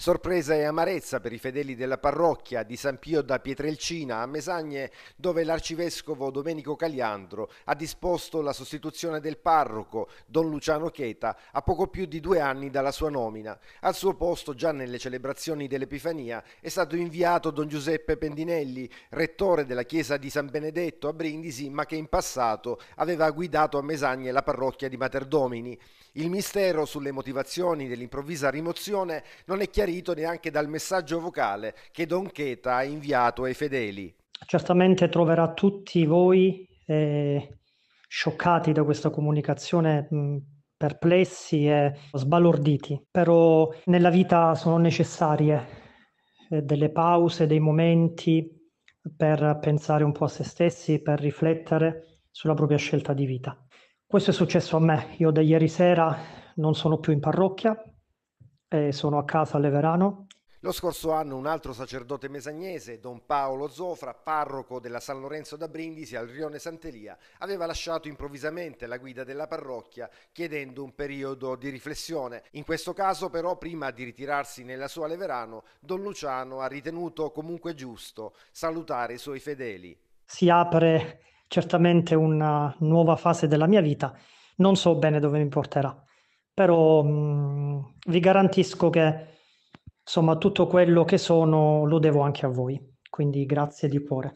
Sorpresa e amarezza per i fedeli della parrocchia di San Pio da Pietrelcina a Mesagne, dove l'arcivescovo Domenico Cagliandro ha disposto la sostituzione del parroco, Don Luciano Cheta, a poco più di due anni dalla sua nomina. Al suo posto, già nelle celebrazioni dell'Epifania, è stato inviato Don Giuseppe Pendinelli, rettore della chiesa di San Benedetto a Brindisi, ma che in passato aveva guidato a Mesagne la parrocchia di Materdomini. Il mistero sulle motivazioni dell'improvvisa rimozione non è chiarito chiarito neanche dal messaggio vocale che Don Cheta ha inviato ai fedeli. Certamente troverà tutti voi eh, scioccati da questa comunicazione, mh, perplessi e sbalorditi, però nella vita sono necessarie eh, delle pause, dei momenti per pensare un po' a se stessi, per riflettere sulla propria scelta di vita. Questo è successo a me, io da ieri sera non sono più in parrocchia, e sono a casa a Leverano. Lo scorso anno un altro sacerdote mesagnese, Don Paolo Zofra, parroco della San Lorenzo da Brindisi al Rione Sant'Elia, aveva lasciato improvvisamente la guida della parrocchia chiedendo un periodo di riflessione. In questo caso però prima di ritirarsi nella sua Leverano, Don Luciano ha ritenuto comunque giusto salutare i suoi fedeli. Si apre certamente una nuova fase della mia vita, non so bene dove mi porterà però mh, vi garantisco che insomma tutto quello che sono lo devo anche a voi, quindi grazie di cuore.